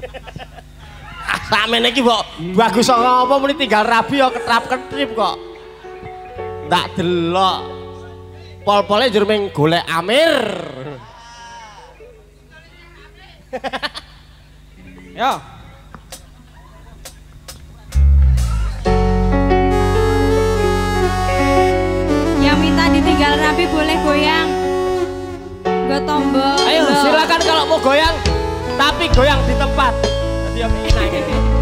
sakmene iki kok bagus kok apa muni tinggal rabi kok ketrap-ketrip kok. Tak delok. Pol-pole njur ming golek Amir. Yo. Yang minta ditinggal rapi boleh goyang. Gue tombol. Ayo silakan kalau mau goyang tapi goyang di tempat. Jadi yang enak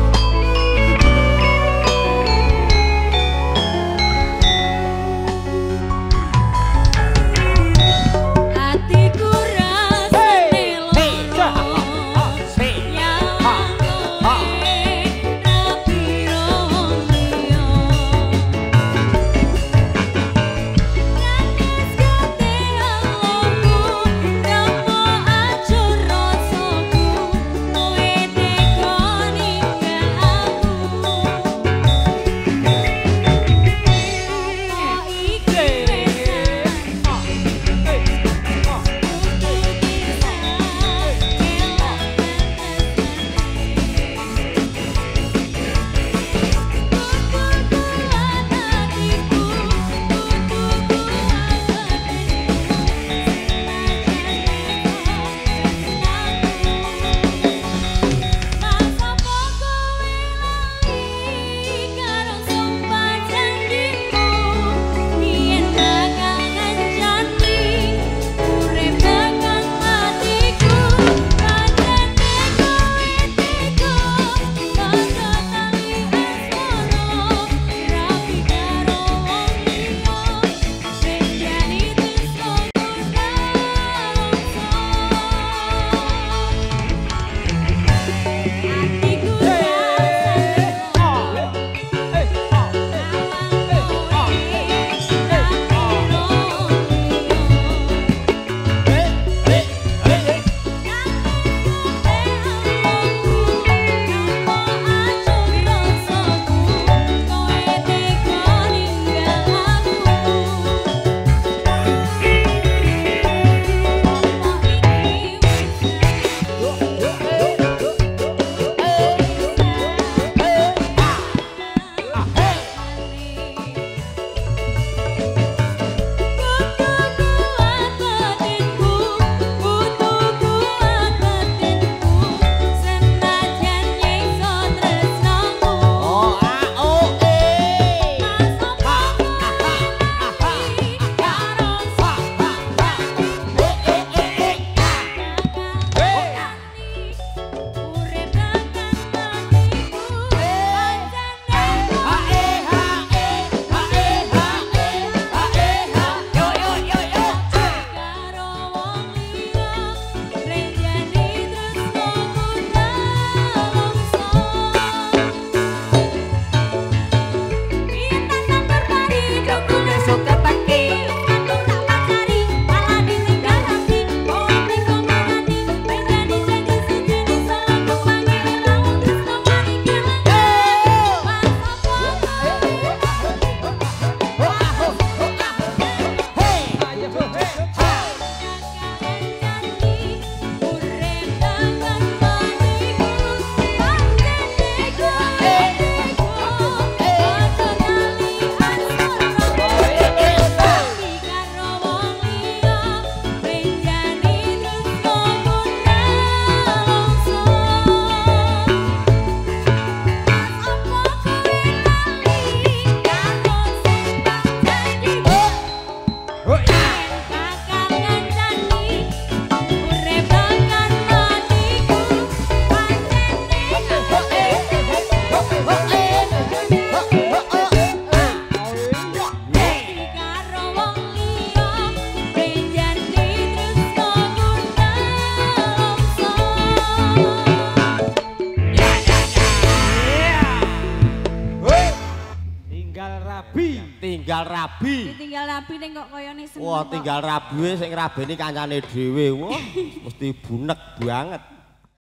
Tinggal rabi. Tinggal rabi. Ditinggal rapi ning kok koyone seneng. Wah, tinggal rabi sing ngrabeni kancane dhewe. Wah, mesti bunek banget.